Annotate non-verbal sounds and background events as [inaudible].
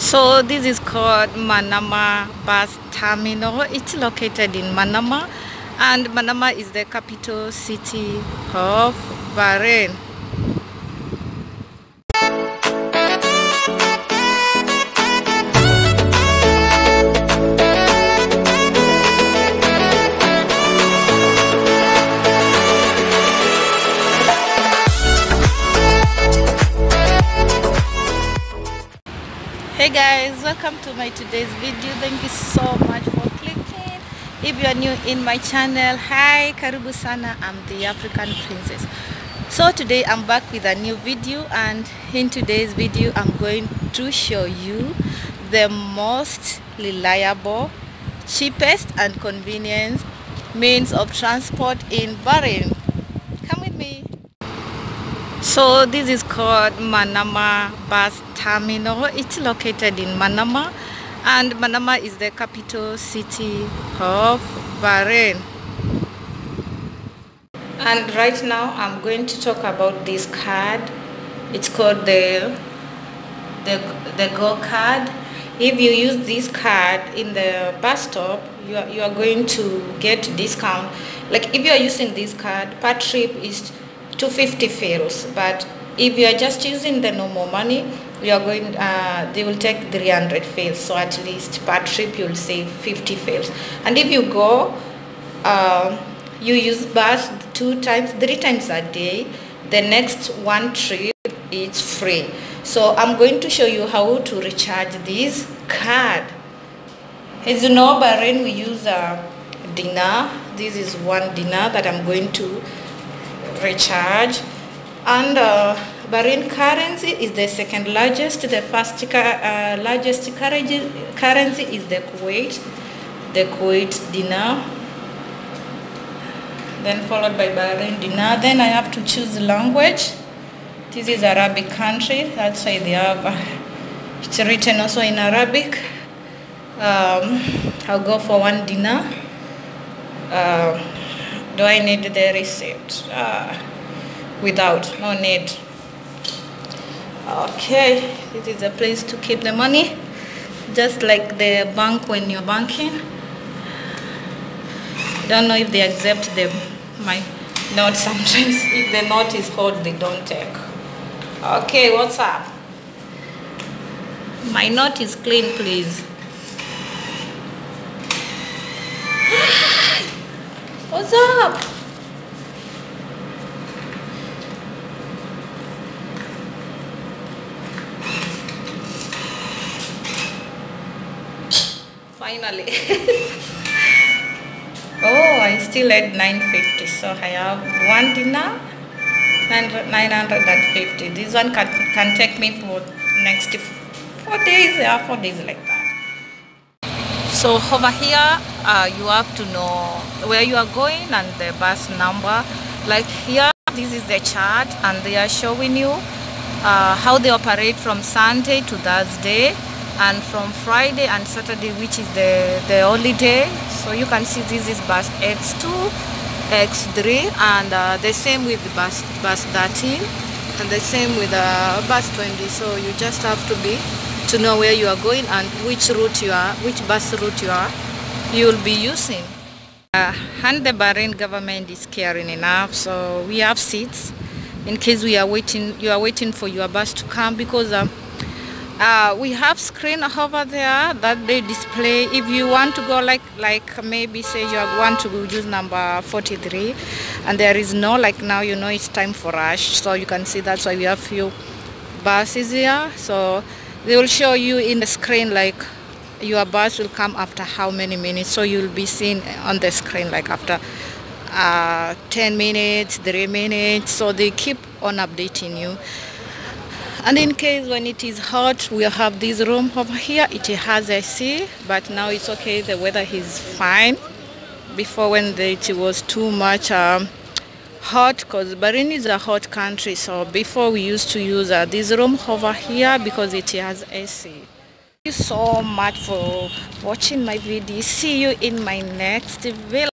So this is called Manama Bus Terminal. It's located in Manama and Manama is the capital city of Bahrain. Hey guys welcome to my today's video. Thank you so much for clicking. If you are new in my channel hi karibu sana. I'm the african princess. So today i'm back with a new video and in today's video i'm going to show you the most reliable cheapest and convenient means of transport in Bahrain so this is called Manama Bus Terminal. It's located in Manama and Manama is the capital city of Bahrain. And right now I'm going to talk about this card. It's called the the, the Go card. If you use this card in the bus stop, you are, you are going to get discount. Like if you are using this card, per trip is 250 fils but if you are just using the normal money you are going uh, they will take 300 fils. So at least per trip you'll save 50 fils. And if you go uh, you use bus two times three times a day the next one trip is free. So i'm going to show you how to recharge this card. As you know bahrain we use a dinar this is one dinar that i'm going to recharge. And uh, Bahrain currency is the second largest the first uh, largest currency, is the Kuwait the Kuwait dinar. Then followed by Bahrain dinar. Then I have to choose the language. This is Arabic country. That's why they have uh, it's written also in Arabic. Um, I'll go for one dinar. Uh, do I need the receipt? Uh, without no need. Okay this is a place to keep the money. Just like the bank when you're banking. Don't know if they accept the my note [laughs] sometimes. If the note is hold they don't take. Okay what's up? My note is clean please [gasps] [laughs] What's up? Finally. [laughs] oh, I still at 950. So I have one dinar, 950. This one can, can take me for next four days. Yeah, four days like that. So over here, uh, you have to know where you are going and the bus number. Like here, this is the chart and they are showing you uh, how they operate from Sunday to Thursday and from Friday and Saturday, which is the, the holiday. So you can see this is bus X2, X3 and uh, the same with bus, bus 13 and the same with uh, bus 20. So you just have to be to know where you are going and which route you are, which bus route you are, you will be using. Uh, and the Bahrain government is caring enough, so we have seats in case we are waiting, you are waiting for your bus to come because um, uh, we have screen over there that they display if you want to go like like maybe say you want to use number 43 and there is no like now you know it's time for rush so you can see that's why we have few buses here so they will show you in the screen like your bus will come after how many minutes? So you'll be seen on the screen like after uh, 10 minutes 3 minutes. So they keep on updating you. And in case when it is hot we have this room over here. It has AC but now it's okay. The weather is fine. Before when it was too much um, hot because Bahrain is a hot country. So before we used to use uh, this room over here because it has AC. Thank you so much for watching my video. See you in my next video.